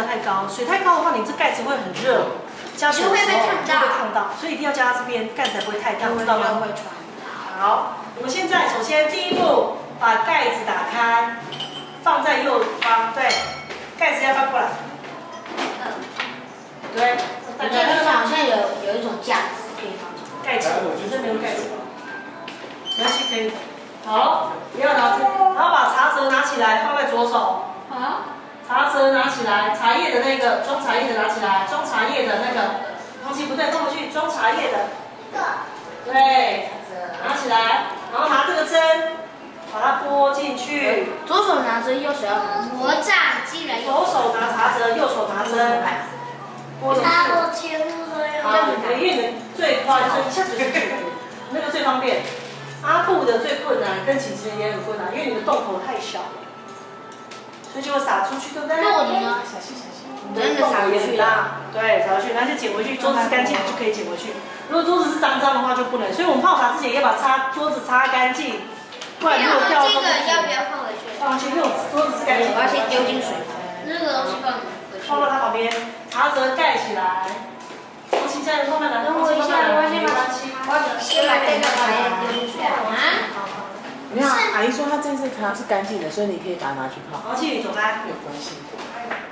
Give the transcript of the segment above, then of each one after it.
加太高，水太高的话，你这盖子会很热，加水的时候就会烫到，所以一定要加到这边，盖子才不会太烫，知道吗？会传。好，我们现在首先第一步，把盖子打开，放在右方，对，盖子要翻过来，对，我觉得好像有有一种架子可以放。盖子，这没有盖子，没关系，可以。好，不要拿着，然后把茶则拿起来，放在左手。起来，茶叶的那个装茶叶的拿起来，装茶叶的那个，东西不对，放回去，装茶叶的。对。拿起来，然后拿这个针，把它拨进去。左手拿针，右手要拿针。魔杖，既然左手拿茶则，右手拿针，拨进去。好，因为你最快，就是一下子就去，那个最方便。阿布的最困难，跟其实也很困难，因为你的洞口太小了，所以就会撒出去，对不对？那我呢？小心小心。真的撒出去啦。对，撒出去，然后就捡回去，桌子干净就可以捡回去。如果桌子是脏脏的话就不能，所以我们泡茶之前要把擦桌子擦干净，不然如果掉。这个要不要放回去？放回去，因为桌子是干净的。我要先丢进水。那个东西放放到它旁边，茶则盖起来。我请家人慢慢拿，等我一下，我先把我先把这个茶叶丢进去啊。阿姨说她这次茶是干净的，所以你可以把它拿去泡。王庆宇，走吧。没有关系。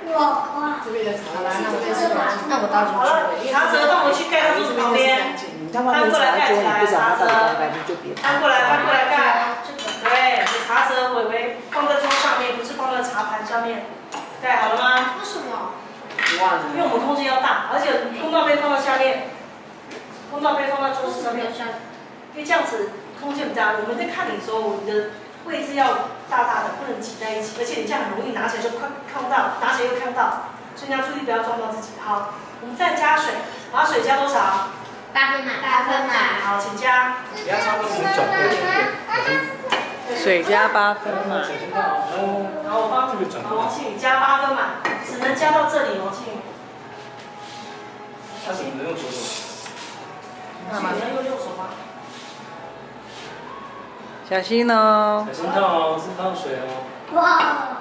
哇，这边的茶，那我再试那我倒进去。好了，茶则放回去盖到桌子旁边。翻过来盖起来，茶则。翻过来，翻过来盖。对，茶则微微放在桌上面，不是放在茶盘上面。盖好了吗？为什么？因为我们空间要大，而且空罩杯放到下面，空罩杯放到桌子上面。因为这样子空间比较大，我们在看你的时候，你的位置要大大的，不能挤在一起，而且你这样很容易拿起来就看看不到，拿起来又看不到，所以你要注意不要撞到自己。好，我们再加水，把水加多少？八分满，八分满。好，请加。不要超过水转一点点。水加八分满。好，我帮你。好，王庆宇加八分满，只能加到这里，王庆宇。他怎么能用左手？你要用右手吗？小心哦。小心烫哦，是烫水哦。哇。